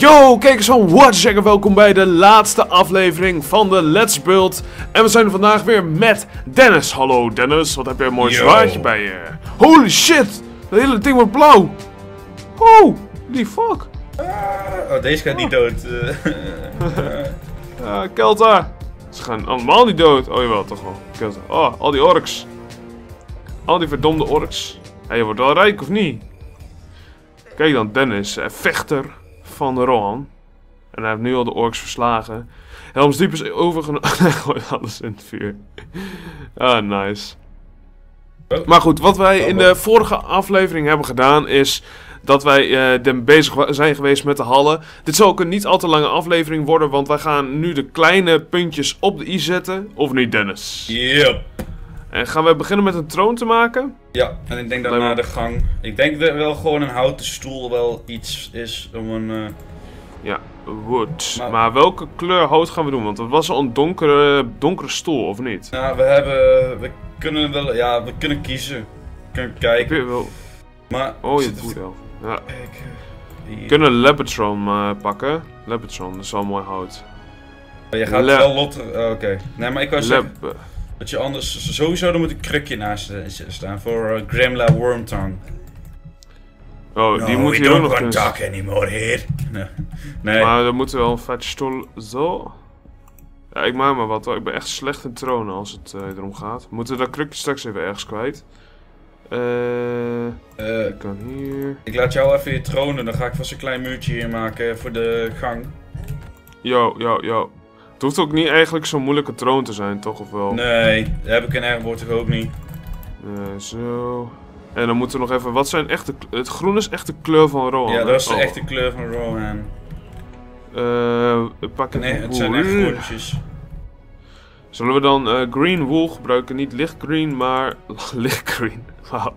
Yo, kijkers van Watchchecker, welkom bij de laatste aflevering van de Let's Build. En we zijn er vandaag weer met Dennis. Hallo Dennis, wat heb jij een mooi Yo. zwaardje bij je. Holy shit, dat hele ding wordt blauw. Holy fuck. Oh, deze gaat niet dood. Ja, Kelta. Ze gaan allemaal niet dood. Oh jawel, toch wel. Kelta. Oh, al die orks. Al die verdomde orks. Hé, je wordt wel rijk of niet? Kijk dan, Dennis, eh, vechter van Rohan. En hij heeft nu al de orks verslagen. Helms Diep is overgenomen. Hij gooit alles in het vuur. Ah, nice. Maar goed, wat wij in de vorige aflevering hebben gedaan is dat wij de- bezig zijn geweest met de hallen. Dit zal ook een niet al te lange aflevering worden, want wij gaan nu de kleine puntjes op de i zetten. Of niet, Dennis? Yep. En gaan we beginnen met een troon te maken? Ja, en ik denk dat naar de gang. Ik denk dat wel gewoon een houten stoel wel iets is om een. eh, Ja, wood. Maar, Maar- welke kleur hout gaan we doen? Want het was al een donkere, donkere stoel, of niet? Nou, we hebben. We kunnen wel. Ja, we kunnen kiezen. We kunnen kijken. je wel... Maar. Oh, je doet wel. Ja. Kijk, eh, hier. We kunnen Lebatron eh, pakken. Lebatron, dat is wel mooi hout. Oh, je gaat Le- wel lotter. oh, Oké. Nee, maar ik zeggen. Dat je anders. Sowieso, er moet een krukje naast eh, staan voor eh, Grimla Wormtongue. Oh, die moet hier ook nog kunnen... anymore here. Nee. nee. Maar dan moeten we wel een vet stoel... Zo. Ja, ik maak maar wat hoor. Ik ben echt slecht in tronen als het eh, erom gaat. We moeten dat krukje straks even ergens kwijt. Eh... Eh, ik kan hier... Ik laat jou even je tronen, dan ga ik vast een klein muurtje hier maken voor de gang. Yo, yo, yo. Het hoeft ook niet eigenlijk zo'n moeilijke troon te zijn, toch? Of wel? Nee, dat heb ik in toch ook niet. Eh, zo. En dan moeten we nog even... Wat zijn echte... Het groen is echt de kleur van Rohan. ja, dat is de Oh. echte kleur van Rohan. Eh, we pakken Nee, het zijn echt groentjes. Zullen we dan eh, green wool gebruiken? Niet lichtgreen, maar lichtgreen. Wauw.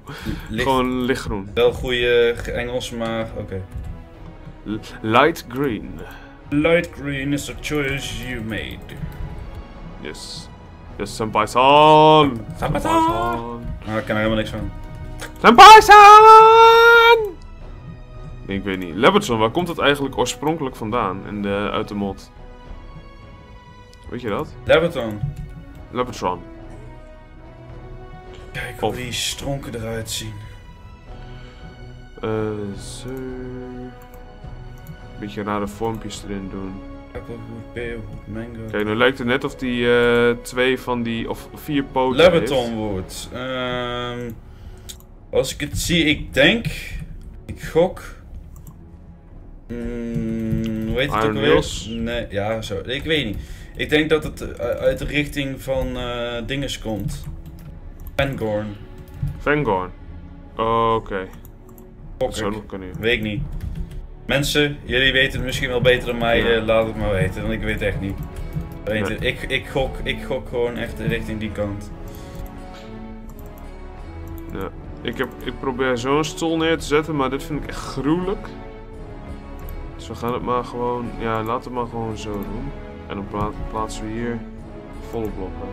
Licht, Gewoon lichtgroen. Wel goede Engels, maar oké. Light green. Light green is the choice you made. Yes. Yes, senpai-san. Senpai-san. Maar ik kan er helemaal niks van. Senpai-san! Ik weet niet. Lebertson, waar komt het eigenlijk oorspronkelijk vandaan in de, uit de mod? Weet je dat? Lebaton. Lebertron. Kijk hoe Of- die stronken eruit zien. Eh, zo. Beetje rare vormpjes erin doen. Mango. Kijk, nu lijkt het net of die eh, twee van die, of vier poten. Lebaton wordt. Ehm, als ik het zie, ik denk. Ik gok. Mm, hoe heet het ook Iron alweer? Hills? Nee, ja, zo. Ik weet niet. Ik denk dat het eh, uit de richting van eh dinges komt. Fangorn. Fangorn. Oké. Dat zou ik. nog kunnen. ja. Weet ik niet. Mensen, jullie weten het misschien wel beter dan mij. Ja. eh, laat het maar weten, want ik weet het echt niet. Weet Nee. het, ik, ik, gok, ik gok gewoon echt richting die kant. Ja. Ik, heb, ik probeer zo'n stoel neer te zetten, maar dit vind ik echt gruwelijk. Dus we gaan het maar gewoon, ja, laten we het maar gewoon zo doen. En dan pla- plaatsen we hier volle blokken.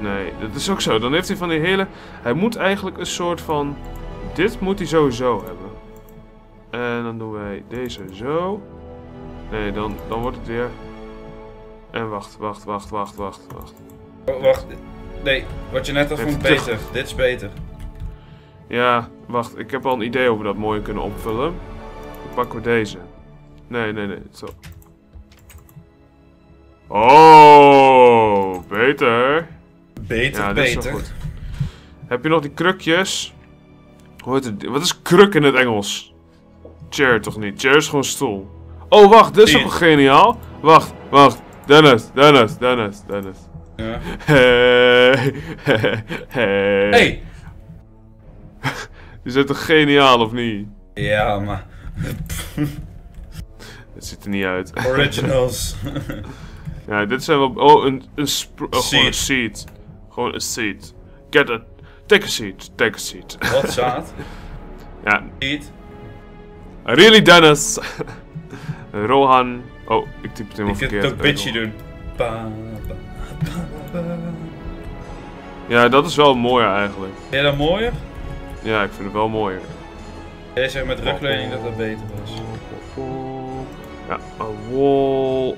Nee, dat is ook zo. Dan heeft hij van die hele... Hij moet eigenlijk een soort van... Dit moet hij sowieso hebben. En dan doen wij deze zo. Nee, dan, dan wordt het weer... En wacht, wacht, wacht, wacht, wacht, wacht. Oh, wacht. Nee, wat je net had Heeft vond beter. Dit is beter. Ja, wacht. Ik heb al een idee hoe we dat mooi kunnen opvullen. Dan pakken we deze. Nee, nee, nee. Zo. Oh, beter. Beter, Ja, beter. goed. Heb je nog die krukjes? Hoe heet het? Wat is kruk in het Engels? Chair toch niet? Chair is gewoon stoel. Oh, wacht. Dit is ook je? geniaal. Wacht, wacht. Dennis, Dennis, Dennis, Dennis. Ja. Hey, hey, hey. Is het toch geniaal of niet? Ja, maar. Het ziet er niet uit. Originals. Ja, dit zijn wel... Oh, een, een, oh, gewoon een Seat. seat. Gewoon een seat. Get a... Take a seat. Take a seat. Wat zaad? ja, Niet. Really Dennis. Rohan. Oh, ik typ het helemaal Ik verkeerd. het ook Weet bitchy wel. doen. Ba, ba, ba, ba. Ja, dat is wel mooier eigenlijk. Vind je dat mooier? Ja, ik vind het wel mooier. Jij zegt met rugleuning dat dat beter was. Ja, een wall.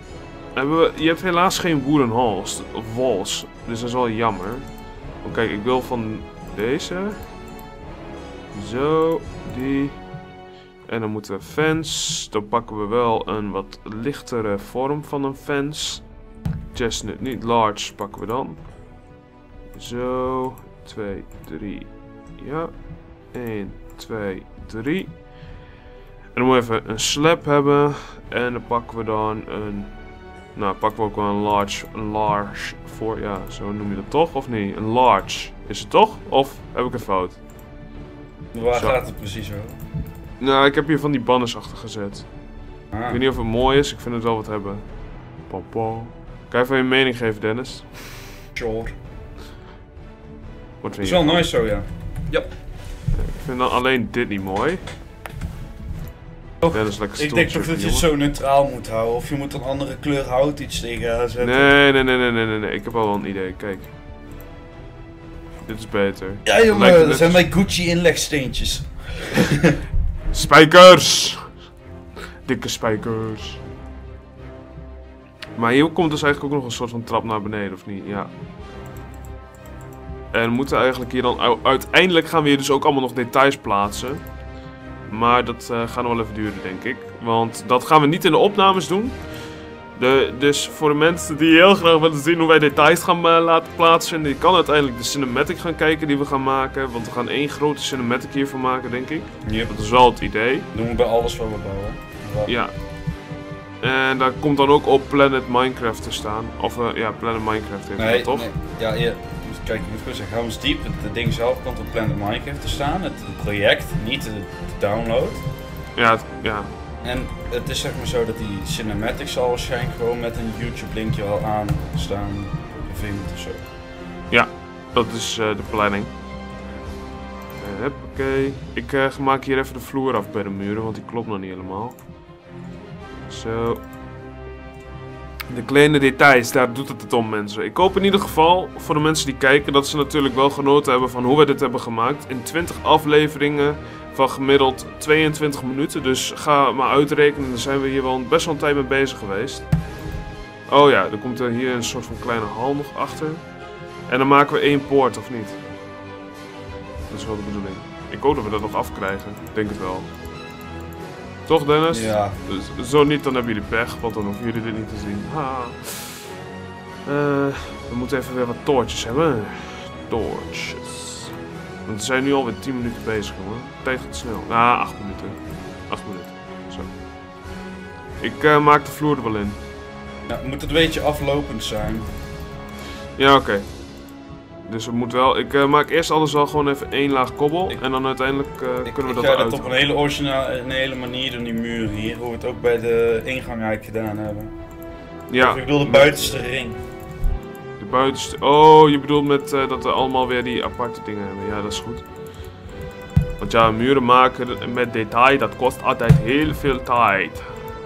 Hebben we, je hebt helaas geen wooden halls, walls. Dus dat is wel jammer. Maar kijk, ik wil van deze. Zo, die. En dan moeten we fence. Dan pakken we wel een wat lichtere vorm van een fence. Chestnut, niet large, pakken we dan. Zo, 2, 3. Ja. 1, 2, 3. En dan moeten we even een slab hebben. En dan pakken we dan een... Nou, pakken we ook wel een large, een large voor. Ja, zo noem je dat toch? Of niet? Een large. Is het toch? Of heb ik een fout? Waar Zo. gaat het precies over? Nou, ik heb hier van die banners achter gezet. Ah. Ik weet niet of het mooi is. Ik vind het wel wat hebben. Papa. Kan je even je mening geven, Dennis? Sure. Wat Het vind is je? wel nice zo, ja. Ik vind dan alleen dit niet mooi. Lekker Ik denk toch dat je het zo neutraal moet houden. Of je moet een andere kleur hout iets tegen zetten. Nee, nee, nee, nee, nee, nee, nee. Ik heb al wel een idee. Kijk. Dit is beter. Ja jongen, het dat zijn mijn Gucci inlegsteentjes. Spijkers! Dikke spijkers. Maar hier komt dus eigenlijk ook nog een soort van trap naar beneden, of niet? Ja. En moeten eigenlijk hier dan... Uiteindelijk gaan we hier dus ook allemaal nog details plaatsen. Maar dat eh, gaat nog wel even duren, denk ik. Want dat gaan we niet in de opnames doen. De, dus voor de mensen die heel graag willen zien hoe wij details gaan eh, laten plaatsen... die kan uiteindelijk de cinematic gaan kijken die we gaan maken. Want we gaan één grote cinematic hiervan maken, denk ik. Yep. Dat is wel het idee. Doen we bij alles wat we bouwen. Ja. En daar komt dan ook op Planet Minecraft te staan. Of eh, ja, Planet Minecraft heeft Nee, dat toch? nee. Ja, dus kijk, je moet goed zeggen, Helms Deep, het, het ding zelf komt op Planet Minecraft te staan. Het, project, niet de, de download. Ja, het- ja. En het is zeg maar zo dat die cinematics zal waarschijnlijk gewoon met een YouTube linkje al aan staan of zo. dat is eh, de planning. Uh, Oké. Ik eh, maak hier even de vloer af bij de muren, want die klopt nog niet helemaal. Zo. De kleine details, daar doet het het om mensen. Ik hoop in ieder geval, voor de mensen die kijken, dat ze natuurlijk wel genoten hebben van hoe we dit hebben gemaakt. In 20 afleveringen van gemiddeld 22 minuten. Dus ga maar uitrekenen, daar zijn we hier wel best wel een tijd mee bezig geweest. Oh ja, er komt er hier een soort van kleine hal nog achter. En dan maken we één poort, of niet? Dat is wel de bedoeling. Ik hoop dat we dat nog afkrijgen. Ik denk het wel. Toch, Dennis? Ja, Dus, zo niet, dan hebben jullie pech, want dan hoeven jullie dit niet te zien. Ha. Eh, we moeten even weer wat toortjes hebben. Toortjes. Want we zijn nu alweer 10 minuten bezig, jongen. Tijd gaat snel. Ah, 8 minuten. 8 minuten. Zo. Ik eh, maak de vloer er wel in. ja, moet het een beetje aflopend zijn. Ja, oké. Dus we moeten wel. Ik eh, maak eerst alles wel gewoon even één laag kobbel. Ik- en dan uiteindelijk eh, Ik, kunnen ik we ga dat dat eruit. op een hele originele een hele manier doen, die muur hier, hoe we het ook bij de ingang eigenlijk gedaan hebben. Ja. Of ik bedoel de buitenste ring. Buitenste. Oh, je bedoelt met eh, dat we allemaal weer die aparte dingen hebben. Ja, dat is goed. Want ja, muren maken met detail, dat kost altijd heel veel tijd.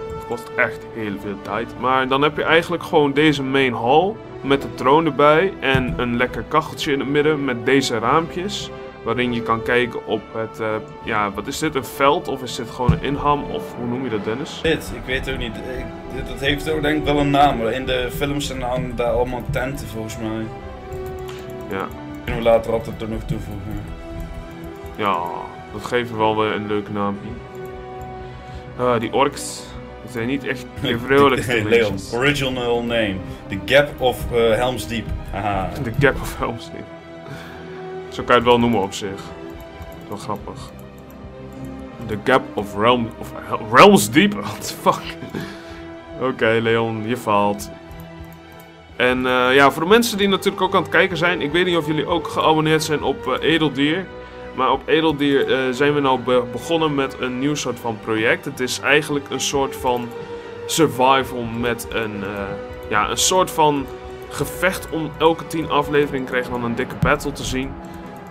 Dat kost echt heel veel tijd. Maar dan heb je eigenlijk gewoon deze main hall met de troon erbij en een lekker kacheltje in het midden met deze raampjes. Waarin je kan kijken op het, eh, ja, wat is dit, een veld of is dit gewoon een inham of hoe noem je dat Dennis? Dit, ik weet ook niet. Ik, dit, dat heeft ook denk ik wel een naam. In de films zijn dan daar allemaal tenten volgens mij. Ja, Kunnen we later altijd er nog toevoegen. ja, dat geeft wel weer een leuke naampje. Ah, die orks, dat zijn niet echt vrolijk Hey, Leon, original name. The Gap of eh, Helm's Deep. Haha. De Gap of Helm's Deep. Zo kan je het wel noemen op zich. Wel grappig. The Gap of Realm of Realms Deep. What the fuck? Oké, Leon, je faalt. En eh, ja, voor de mensen die natuurlijk ook aan het kijken zijn, ik weet niet of jullie ook geabonneerd zijn op eh, Edeldier. Maar op Edeldier eh, zijn we nou be- begonnen met een nieuw soort van project. Het is eigenlijk een soort van survival met een, ja, een soort van gevecht om elke 10 afleveringen krijgen we dan een dikke battle te zien.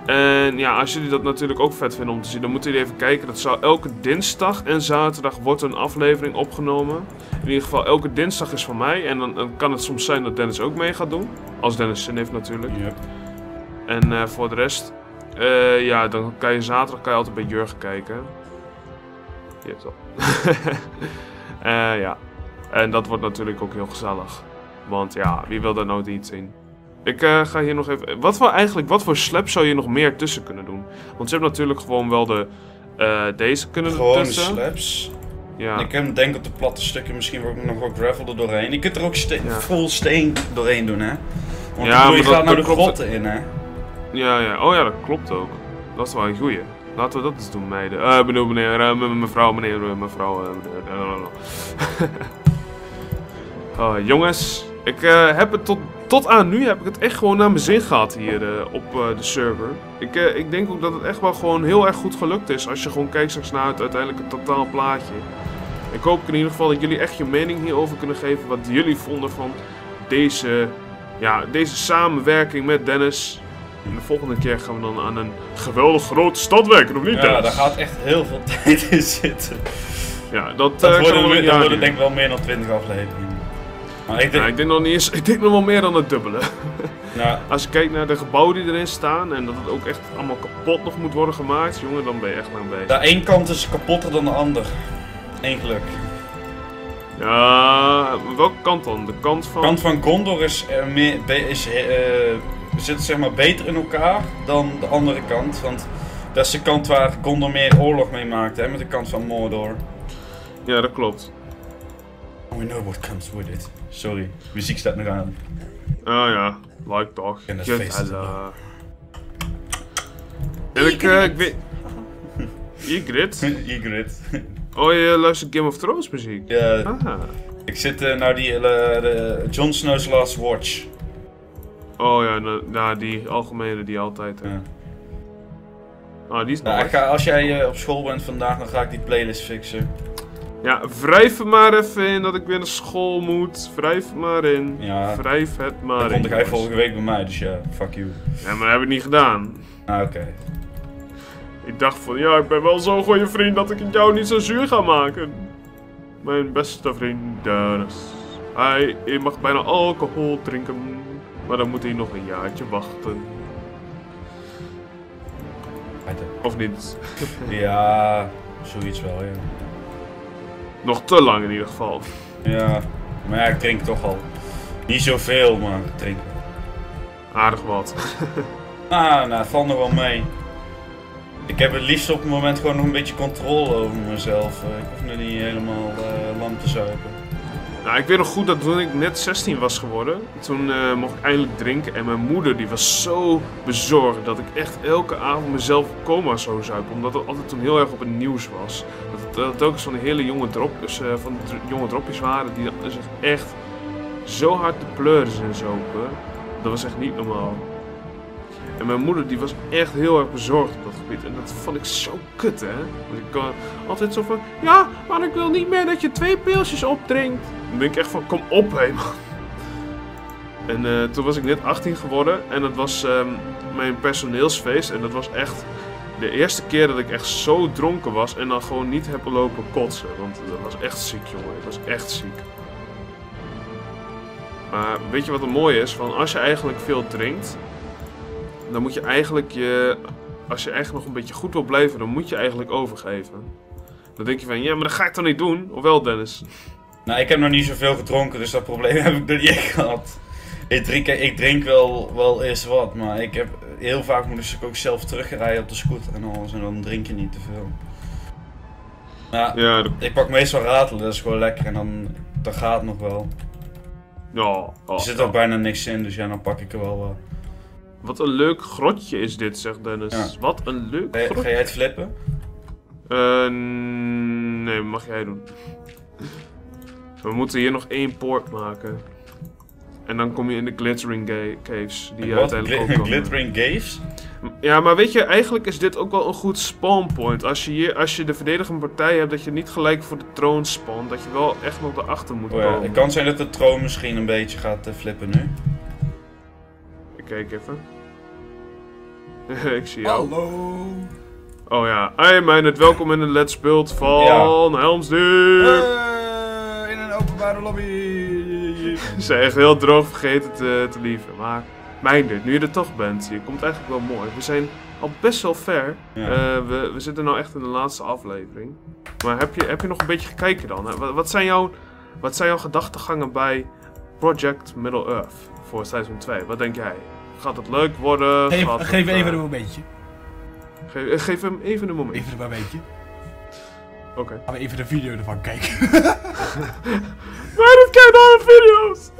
En ja, als jullie dat natuurlijk ook vet vinden om te zien, dan moeten jullie even kijken. Dat zou elke dinsdag en zaterdag wordt een aflevering opgenomen. In ieder geval, elke dinsdag is van mij. En dan, dan kan het soms zijn dat Dennis ook mee gaat doen. Als Dennis zin heeft natuurlijk. Yep. En eh, voor de rest, eh, ja, dan kan je zaterdag kan je altijd bij Jurgen kijken. Je hebt al. Eh, ja. En dat wordt natuurlijk ook heel gezellig. Want ja, wie wil dat nou niet zien? Ik eh, ga hier nog even... Wat voor eigenlijk, wat voor slap zou je nog meer tussen kunnen doen? Want ze hebben natuurlijk gewoon wel de... eh, deze kunnen Gewoon ertussen. slabs. Ja. Ik heb denk op de platte stukken misschien ook nog wat gravel er doorheen. Je kunt er ook ste Ja. vol steen doorheen doen, hè? Want Ja, je gaat naar de grotten in, hè? ja, ja. Oh ja, dat klopt ook. Dat is wel een goeie. Laten we dat eens doen, meiden. Eh, bedoel, meneer, eh, me- mevrouw, meneer, mevrouw, meneer. Oh, jongens, ik heb het tot, tot aan nu heb ik het echt gewoon naar mijn zin gehad hier eh, op eh, de server. Ik, eh, ik denk ook dat het echt wel gewoon heel erg goed gelukt is als je gewoon kijkt straks naar het uiteindelijke totaal plaatje. Ik hoop in ieder geval dat jullie echt je mening hierover kunnen geven wat jullie vonden van deze, ja, deze samenwerking met Dennis. En de volgende keer gaan we dan aan een geweldig grote stad werken, of niet Ja, Dennis? daar gaat echt heel veel tijd in zitten. Ja, dat, Dat worden, we- dat worden denk ik wel meer dan 20 afleveringen. Maar ik Ja, denk, ik denk nog niet eens, ik denk nog wel meer dan het dubbele. nou, Als je kijkt naar de gebouwen die erin staan en dat het ook echt allemaal kapot nog moet worden gemaakt, jongen, dan ben je echt lang bezig. de één kant is kapotter dan de ander. Eén geluk. Ja, welke kant dan? De kant van... De kant van Gondor is, eh, meer, is, eh, zit zeg maar beter in elkaar dan de andere kant. Want dat is de kant waar Gondor meer oorlog mee maakt, hè, met de kant van Mordor. Ja, dat klopt. We know what comes with it. Sorry, muziek staat nog aan. Ah ja, like toch. En. En ik, eh, ik weet... Ygritte? Ygritte. Oh, je luistert Game of Thrones muziek? ja, Ah. ik zit eh nou die, eh, de Jon Snow's Last Watch. Oh ja, nou, nou, die algemene die altijd. hè. Ja. Ah, die is Nou, nice. ga, als jij eh, op school bent vandaag, dan ga ik die playlist fixen. Ja, wrijf er maar even in dat ik weer naar school moet. Wrijf maar in. Ja. Wrijf het maar Dan in. hij jongens. volgende week bij mij, dus ja, fuck you. Ja, maar dat heb ik niet gedaan. Ah, oké. Ik dacht van, ja, ik ben wel zo'n goede vriend dat ik het jou niet zo zuur ga maken. Mijn beste vriend Dennis. Hij hij mag bijna alcohol drinken, maar dan moet hij nog een jaartje wachten. Of niet? Ja, zoiets wel, ja. Nog te lang in ieder geval. Ja, maar ja, ik drink toch al. Niet zoveel, maar ik drink. Aardig wat. Ah, nou, valt nog wel mee. Ik heb het liefst op het moment gewoon nog een beetje controle over mezelf. Eh, Ik hoef nu niet helemaal eh lam te zuipen. Nou, ik weet nog goed dat toen ik net 16 was geworden, toen eh, mocht ik eindelijk drinken. En mijn moeder die was zo bezorgd dat ik echt elke avond mezelf coma zou zuipen. Omdat het altijd toen heel erg op het nieuws was. Dat het telkens van die hele jonge dropjes, eh, van jonge dropjes waren die zich echt zo hard de pleuren zijn zopen. Dat was echt niet normaal. En mijn moeder die was echt heel erg bezorgd op dat gebied. En dat vond ik zo kut, hè. Want ik kan altijd zo van... Ja, maar ik wil niet meer dat je twee pilsjes opdrinkt. Dan denk ik echt van, kom op, hé. En eh, toen was ik net 18 geworden. En dat was ehm, mijn personeelsfeest. En dat was echt de eerste keer dat ik echt zo dronken was. En dan gewoon niet heb lopen kotsen. Want dat was echt ziek, jongen. Ik was echt ziek. Maar weet je wat er mooi is? Van als je eigenlijk veel drinkt, dan moet je eigenlijk je. Als je eigenlijk nog een beetje goed wil blijven, dan moet je eigenlijk overgeven. Dan denk je van, ja, maar dat ga ik toch niet doen? Of wel, Dennis? Nou, ik heb nog niet zoveel gedronken, dus dat probleem heb ik nog niet echt gehad. Ik drink, ik drink wel, wel eens wat, maar ik heb heel vaak moet ik ook zelf terugrijden op de scooter en alles en dan drink je niet te veel. Nou, Ja, de- ik pak meestal ratelen, dat is gewoon lekker en dan, dan gaat nog wel. ja. oh, Er zit ook bijna niks in, dus ja, dan pak ik er wel wat. Wat een leuk grotje is dit, zegt Dennis. Ja. Wat een leuk grotje. ga jij het flippen? Eh, nee, mag jij doen. We moeten hier nog één poort maken. En dan kom je in de Glittering ga- Caves. Die je Wat? uiteindelijk ook kan, Glittering Gaves? Ja, maar weet je, eigenlijk is dit ook wel een goed spawn point. Als je, hier, als je de verdedigende partij hebt, dat je niet gelijk voor de troon spawnt. Dat je wel echt nog erachter moet Oh ja, komen. het kan zijn dat de troon misschien een beetje gaat eh, flippen nu. Ik kijk even. ik zie jou. Hallo! Oh ja, man, het welkom in de Let's Build van Ja. Lobby! Ze zijn echt heel droog vergeten te, te lieven. Maar Meindert, nu je er toch bent, je komt eigenlijk wel mooi. We zijn al best wel ver. Ja. Eh, we, we zitten nou echt in de laatste aflevering. Maar heb je, heb je nog een beetje gekeken dan? Wat, wat zijn jouw wat zijn jouw gedachtegangen bij Project Middle-earth voor seizoen 2? Wat denk jij? Gaat het leuk worden? Geef, geef het, even eh, een momentje. geef, geef hem even een moment. Even een momentje. Oké. Gaan we even de video ervan kijken. Maar dat kijk naar de video's!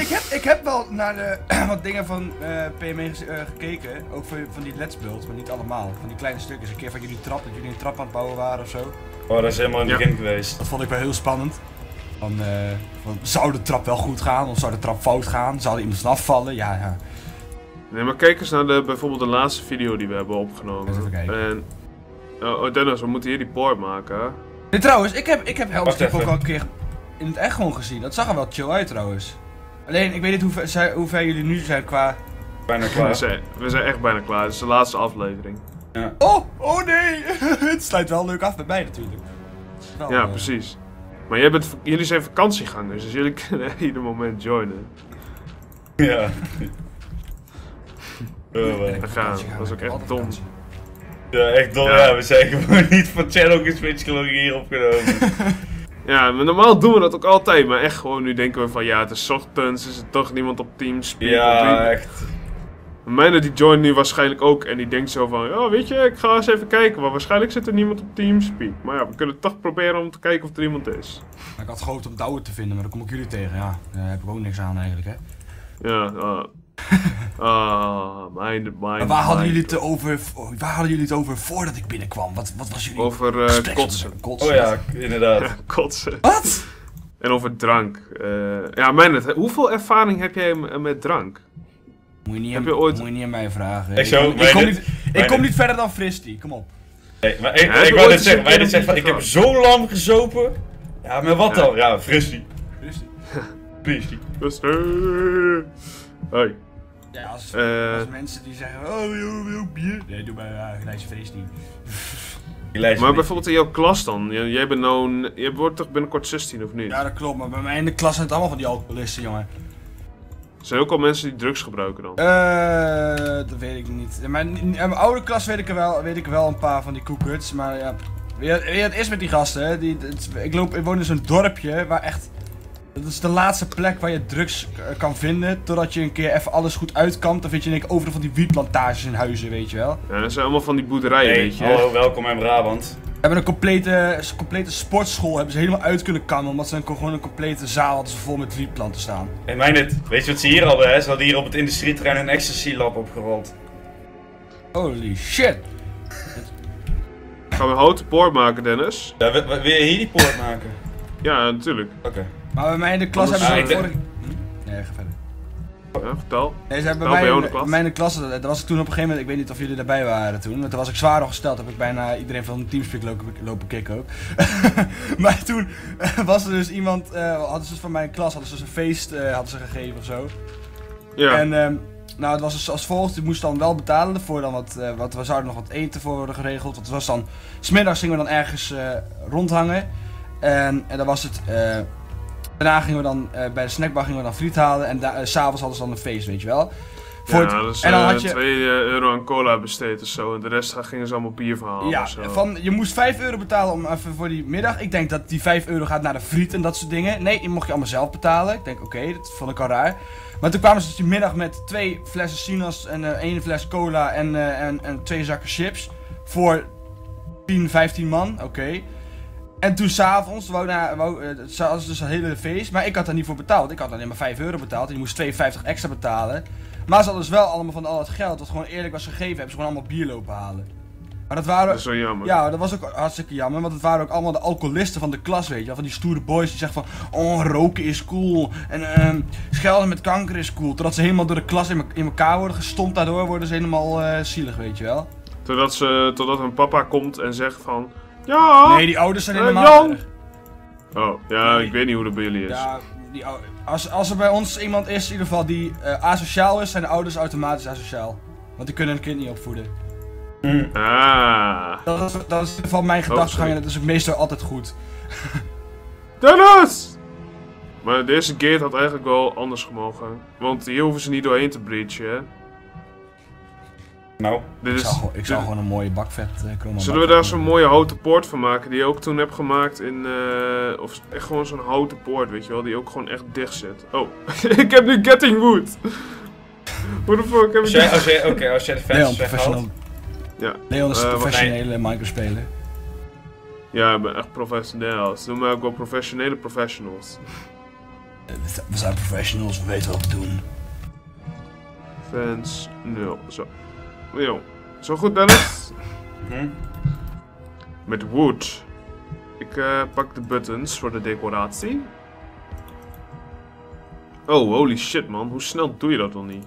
Ik, heb, ik heb wel naar de, wat dingen van eh PME eh, gekeken. Ook van, van die Let's Builds, maar niet allemaal. Van die kleine stukjes. Een keer van jullie trap, dat jullie een trap aan het bouwen waren of zo. Oh, dat is helemaal in het Ja. begin geweest. Dat vond ik wel heel spannend. Van, eh, van, zou de trap wel goed gaan of zou de trap fout gaan? Zou er iemand van afvallen? Ja, ja. Nee, maar kijk eens naar de, bijvoorbeeld de laatste video die we hebben opgenomen. Even kijken. En, oh, oh, Dennis, we moeten hier die poort maken. Nee, trouwens, ik heb, ik heb Helm's ook al een keer in het echt gewoon gezien. Dat zag er wel chill uit trouwens. Alleen, ik weet niet hoe ver, hoe ver jullie nu zijn qua... Bijna We klaar. zijn, we zijn echt bijna klaar. Dit is de laatste aflevering. Oh, oh nee! het sluit wel leuk af bij mij natuurlijk. Wel, Ja, eh, precies. Maar jij bent, jullie zijn vakantiegangers, dus jullie kunnen ieder moment joinen. Ja. Oh, op gaan. Dat is ook echt dom. Ja, echt dom. Ja. Ja. we zijn gewoon niet van Channel Switch geloof ik hier opgenomen. Ja, maar normaal doen we dat ook altijd, maar echt gewoon nu denken we van ja, het is ochtends, is er toch niemand op Teamspeak. ja, echt. Mijne die joint nu waarschijnlijk ook en die denkt zo van, ja weet je, ik ga eens even kijken, maar waarschijnlijk zit er niemand op Teamspeak. Maar ja, we kunnen toch proberen om te kijken of er iemand is. Ik had gehoopt om Douwe te vinden, maar dan kom ik jullie tegen. Ja, daar heb ik ook niks aan eigenlijk, hè. Ja, ah. Mijn, mijn. Maar waar hadden jullie het over, waar hadden jullie het over voordat ik binnenkwam? Wat, wat was jullie Over eh, gespreksonderwerp? kotsen. Oh ja, inderdaad. Ja, kotsen. Wat? En over drank. Eh, ja, Menet, hoeveel ervaring heb jij met drank? Moet je niet, Heb aan, je ooit- moet je niet aan mij vragen. Ik zo, kom, ik kom, dit- niet, ik kom niet verder dan Fristy, kom op. Hey, maar ik, Ja, heb ik wou net zeggen, wij dit zeggen van, ik heb zo lang gezopen. Ja, maar wat Ja. dan? Ja, fristie. Fristy? Fristie. Dus, eh, Hoi. Ja, als, Eh. als mensen die zeggen, oh, wil wil bier? Nee, doe maar uh. Die lijst Maar niet. bijvoorbeeld in jouw klas dan? Jij bent nou, een- je wordt toch binnenkort 16 of niet? Ja, dat klopt, maar bij mij in de klas zijn het allemaal van die alcoholisten, jongen. Er zijn ook al mensen die drugs gebruiken dan. Eh, dat weet ik niet. In mijn, in mijn oude klas weet ik er wel, weet ik er wel een paar van die koekerts, maar ja. Weet je, weet je, het is met die gasten, hè? Die, het- ik, loop, ik woon in zo'n dorpje waar echt. Dat is de laatste plek waar je drugs eh, kan vinden. Totdat je een keer even alles goed uitkampt. Dan vind je keer overal van die wietplantages in huizen, weet je wel. Ja, dat zijn allemaal van die boerderijen, Hey, weet je. hallo, welkom in Brabant. We hebben een complete, een complete sportschool hebben ze helemaal uit kunnen kammen. Omdat ze een, gewoon een complete zaal hadden ze vol met wietplanten staan. Hey, mijn dit. Weet je wat ze hier hadden? Hè? Ze hadden hier op het industrieterrein een ecstasy lab opgerold. Holy shit. Gaan we een houten poort maken, Dennis? Ja, wil, wil je hier die poort maken? Ja, natuurlijk. Oké. Maar bij mij in de klas hebben ze de vorige... Hm? Nee, ga verder. Ja, vertel. Nee, ze hebben bij mij, in de klas? bij mij in de klas, daar was ik toen op een gegeven moment, ik weet niet of jullie daarbij waren toen, maar toen was ik zwaar gesteld, heb ik bijna iedereen van Teamspeak lopen, lopen kicken ook. maar toen was er dus iemand, eh, hadden ze dus van mijn klas, hadden ze dus een feest eh, hadden ze gegeven of zo. Ja. En ehm, nou, het was dus als volgt, je moest dan wel betalen ervoor dan wat, eh, wat, we zouden nog wat eten voor worden geregeld, want het was dan, smiddags gingen we dan ergens rondhangen en, en dan was het... Daarna gingen we dan eh, bij de snackbar gingen we dan friet halen en eh, s'avonds hadden ze dan een feest, weet je wel. Voor ja, dus en dan eh, had je, 2 euro aan cola besteed of zo. En de rest gingen ze allemaal bier verhalen ja, of zo. van, je moest 5 euro betalen om even voor die middag. Ik denk dat die 5 euro gaat naar de friet en dat soort dingen. Nee, die mocht je allemaal zelf betalen. Ik denk, oké, dat vond ik al raar. Maar toen kwamen ze dus die middag met twee flessen Sinas en eh één fles cola en, en, en twee zakken chips. Voor 10, 15 man, oké. En toen s'avonds, wou, eh, was dus een hele feest, maar ik had daar niet voor betaald. Ik had alleen maar 5 euro betaald en die moest 52 extra betalen. Maar ze hadden dus wel allemaal van al het geld dat gewoon eerlijk was gegeven, hebben ze gewoon allemaal bier lopen halen. Maar dat waren... Dat is zo jammer. Ja, dat was ook hartstikke jammer, want het waren ook allemaal de alcoholisten van de klas, weet je wel. Van die stoere boys die zeggen van, oh, roken is cool. En ehm schelden met kanker is cool. Totdat ze helemaal door de klas in elkaar worden gestompt, daardoor worden ze helemaal eh, zielig, weet je wel. Totdat, ze, totdat hun papa komt en zegt van... Ja! Nee, die ouders zijn Eh, helemaal. Oh, ja, Nee. ik weet niet hoe dat bij jullie is. Ja, die, als, als er bij ons iemand is, in ieder geval, die eh, asociaal is, zijn de ouders automatisch asociaal. Want die kunnen een kind niet opvoeden. Ah. Dat is, dat is in ieder geval mijn gedachtegang en dat is ook meestal altijd goed. Dennis! Maar deze gate had eigenlijk wel anders gemogen. Want hier hoeven ze niet doorheen te breachen, hè? Nou, Dit Ik is, zou, gewoon- ik zou dit- gewoon een mooie bakvet eh chroma Zullen we daar zo'n mooie houten poort van maken, die je ook toen hebt gemaakt in, eh, of echt gewoon zo'n houten poort, weet je wel, die ook gewoon echt dicht zit. Oh, ik heb nu Getting Wood. Hoe de fuck heb als ik jij, dit? oké, als jij de Leon, vensters professional. Ja. Leon is een wat- professionele Minecraft-speler. Ja, ik ben echt professioneel. Ze noemen mij ook wel professionele professionals. We- We zijn professionals, we weten wat we doen. Fans 0. Zo. Yo. Zo goed, Dennis? Hm? Met wood. Ik eh, pak de buttons voor de decoratie. Oh, holy shit man. Hoe snel doe je dat dan niet?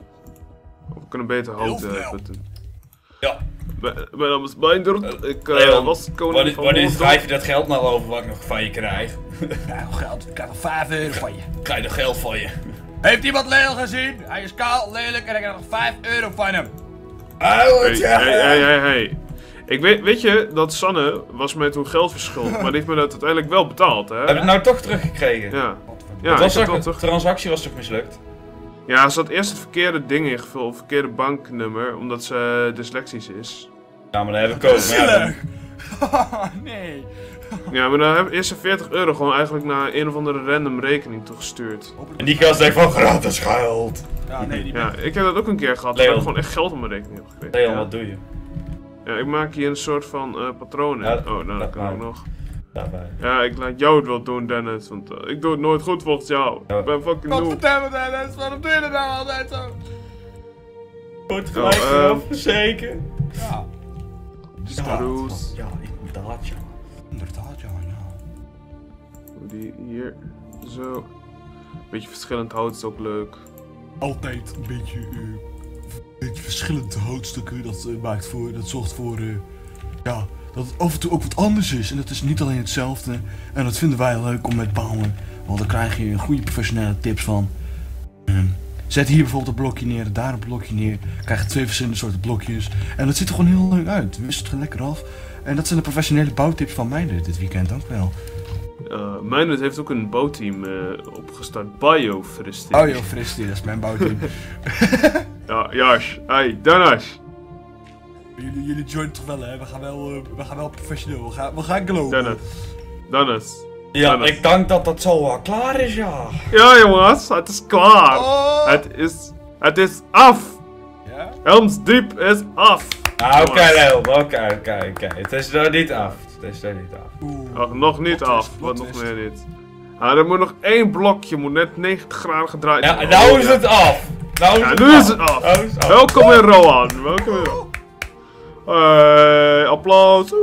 Of we kunnen beter button. Ja, Mijn mijn naam is Meindert. Ik eh, Leon, was koning wanneer, van wanneer schrijf je dat geld nou over wat ik nog van je krijg? Ik krijg nog geld, ik krijg nog 5 euro van je. Ik krijg nog geld van je. Heeft iemand Leon gezien? Hij is kaal, lelijk en ik krijg nog 5 euro van hem. Oh, Hey, hey, hey, hey, hey. Ik weet, weet je dat Sanne was mij toen geld verschuldigd, maar die heeft me dat uiteindelijk wel betaald, hè? Heb je het nou toch teruggekregen? Ja. Ja, was toch, de transactie was toch mislukt? Ja, ze had eerst het verkeerde ding ingevuld, het verkeerde banknummer, omdat ze dyslexisch is. Ja, maar dat heb ik ook. Ja, nee. Ja, maar dan heb- is ze 40 euro gewoon eigenlijk naar een of andere random rekening toegestuurd. en die gast denkt van gratis geld. Ja, nee, die Ja, ik heb dat ook een keer gehad, dat ik gewoon echt geld op mijn rekening heb gekregen. Leon, ja. wat doe je? ja, ik maak hier een soort van eh patroon in. Ja, oh, nou, dat kan ook nog. Daarbij. Ja, ik laat jou het wel doen, Dennis, want eh, ik doe het nooit goed volgens jou. Ja. Ik ben fucking noob. Godverdomme Dennis, waarom doe je dat nou altijd zo? Goed, gelijk gelijk Oh, vanaf, zeker. Ja. Screws. Ja, inderdaad, ja. Die hier, zo. Beetje verschillend hout is ook leuk. Altijd een beetje, een beetje verschillende houtstukken. Dat eh, maakt voor, dat zorgt voor, eh, ja, dat het af en toe ook wat anders is. En het is niet alleen hetzelfde. En dat vinden wij leuk om met bouwen. Want dan krijg je goede professionele tips van. ehm, zet hier bijvoorbeeld een blokje neer, daar een blokje neer. Krijg je twee verschillende soorten blokjes. En dat ziet er gewoon heel leuk uit. Wist het lekker af. En dat zijn de professionele bouwtips van mij dit dit weekend ook wel. Uh, heeft ook een bouwteam eh, opgestart. Biofristic. Oh joh, fris, dit is mijn bouwteam. Ja, Jas. Hey, Dennis. jullie, jullie joinen toch wel hè? We gaan wel, eh, we gaan wel professioneel. We gaan, we gaan geloven. Dennis. Dennis. Ja, Dennis. ik denk dat dat zo wel klaar is, ja. Ja, jongens. Het is klaar. Oh! Het is... Het is af. Ja? Helms Diep is af. Ah, oké, oké, oké, oké. Het is er niet af. Het is er niet af. Oeh. Ach, nog niet af. Wat nog meer niet. Ah, er moet nog één blokje. Moet net 90 graden gedraaid Ja, worden. nou Oh, is ja. het af. Nou is Ja, het nu af. is het af. Nou is het af. Welkom in Rohan. Welkom in Rohan. Hey, applaus.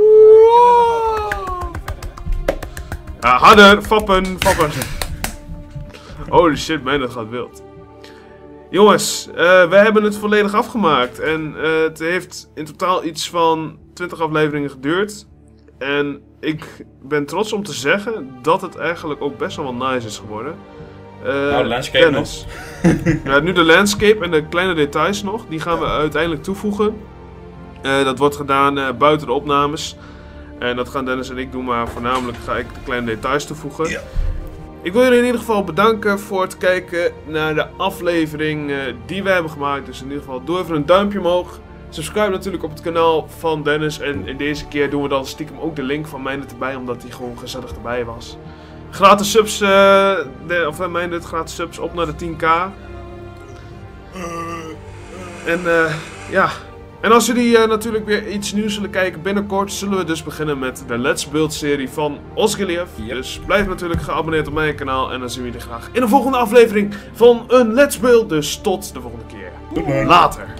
Ja, harder. Fappen, fappen. Holy shit, man, dat gaat wild. Jongens, eh, we hebben het volledig afgemaakt. En eh, het heeft in totaal iets van 20 afleveringen geduurd. En ik ben trots om te zeggen dat het eigenlijk ook best wel nice is geworden. Eh, Nou, de landscape Dennis. ja, nu de landscape en de kleine details nog. Die gaan we uiteindelijk toevoegen. Eh, dat wordt gedaan eh, buiten de opnames. En dat gaan Dennis en ik doen, maar voornamelijk ga ik de kleine details toevoegen. Ja. Ik wil jullie in ieder geval bedanken voor het kijken naar de aflevering eh, die we hebben gemaakt. Dus in ieder geval doe even een duimpje omhoog. Subscribe natuurlijk op het kanaal van Dennis. En in deze keer doen we dan stiekem ook de link van mij erbij, omdat hij gewoon gezellig erbij was. Gratis subs, eh, de, of uh, mijn gratis subs op naar de 10k. En eh, ja. En als jullie eh, natuurlijk weer iets nieuws zullen kijken, binnenkort zullen we dus beginnen met de Let's Build serie van Osgiliath. Yep. Dus blijf natuurlijk geabonneerd op mijn kanaal en dan zien we jullie graag in de volgende aflevering van een Let's Build. Dus tot de volgende keer. Later.